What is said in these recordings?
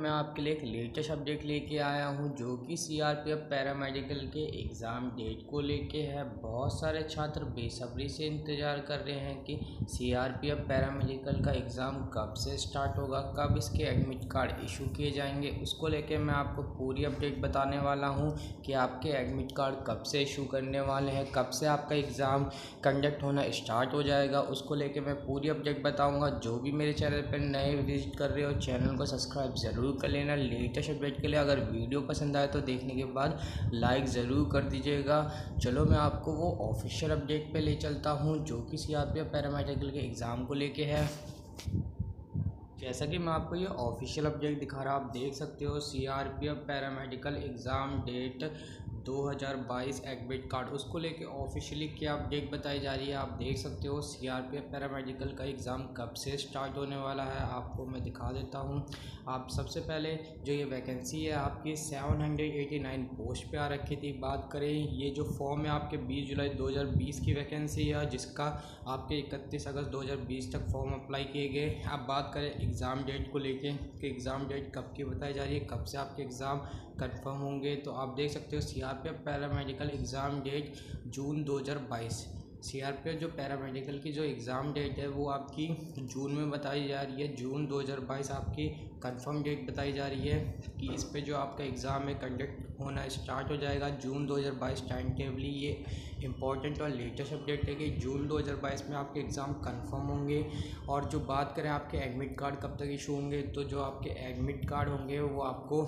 मैं आपके लिए एक लेटेस्ट अपडेट लेके आया हूँ, जो कि सीआरपीएफ पैरामेडिकल के एग्ज़ाम डेट को लेके है। बहुत सारे छात्र बेसब्री से इंतज़ार कर रहे हैं कि सीआरपीएफ पैरामेडिकल का एग्ज़ाम कब से स्टार्ट होगा, कब इसके एडमिट कार्ड इशू किए जाएँगे, उसको लेके मैं आपको पूरी अपडेट बताने वाला हूँ कि आपके एडमिट कार्ड कब से इशू करने वाले हैं, कब से आपका एग्ज़ाम कंडक्ट होना स्टार्ट हो जाएगा, उसको लेके मैं पूरी अपडेट बताऊँगा। जो भी मेरे चैनल पर नए विज़िट कर रहे हो चैनल को सब्सक्राइब ज़रूर कर लेना। लेटेस्ट अपडेट के लिए अगर वीडियो पसंद आए तो देखने के बाद लाइक ज़रूर कर दीजिएगा। चलो मैं आपको वो ऑफिशियल अपडेट पे ले चलता हूँ, जो कि C R P F paramedical के एग्ज़ाम को लेके है। जैसा कि मैं आपको ये ऑफिशियल अपडेट दिखा रहा आप देख सकते हो C R P F paramedical exam date 2022 admit card उसको लेके ऑफिशियली क्या अपडेट बताई जा रही है, आप देख सकते हो सीआरपीएफ पैरामेडिकल का एग्ज़ाम कब से स्टार्ट होने वाला है, आपको मैं दिखा देता हूँ। आप सबसे पहले जो ये वैकेंसी है, आपकी 789 पोस्ट पे आ रखी थी। बात करें, ये जो फॉर्म है आपके 20 जुलाई 2020 की वैकेंसी है, जिसका आपके 31 अगस्त 2020 तक फॉर्म अप्लाई किए गए। अब बात करें एग्ज़ाम डेट को लेके, कि एग्ज़ाम डेट कब की बताई जा रही है, कब से आपके एग्ज़ाम कन्फर्म होंगे तो आप देख सकते हो C R paramedical exam date June 2022 CRPF जो पैरामेडिकल की जो एग्ज़ाम डेट है, वो आपकी जून में बताई जा रही है। जून 2022 आपकी कंफर्म डेट बताई जा रही है कि इस पे जो आपका एग्ज़ाम है, कंडक्ट होना स्टार्ट हो जाएगा जून 2022 टाइम टेबली ये इंपॉर्टेंट और लेटेस्ट अपडेट है कि जून 2022 में आपके एग्ज़ाम कंफर्म होंगे। और जो बात करें आपके एडमिट कार्ड कब तक इशू होंगे तो जो आपके एडमिट कार्ड होंगे, वो आपको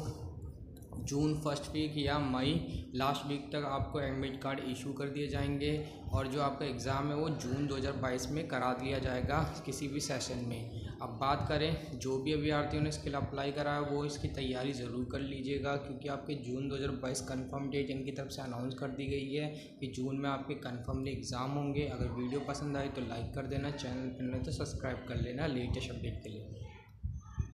जून फ़र्स्ट वीक या मई लास्ट वीक तक आपको एडमिट कार्ड इशू कर दिए जाएँगे और जो आपका एग्ज़ाम है वो जून 2022 में करा दिया जाएगा किसी भी सेशन में। अब बात करें, जो भी अभ्यर्थियों ने इसके लिए अप्लाई करा है वो इसकी तैयारी ज़रूर कर लीजिएगा क्योंकि आपके जून 2022 कंफर्म डेट इनकी तरफ़ से अनाउंस कर दी गई है कि जून में आपके कंफर्मली एग्ज़ाम होंगे। अगर वीडियो पसंद आए तो लाइक कर देना, चैनल पर नहीं तो सब्सक्राइब कर लेना, लेटेस्ट अपडेट के लिए।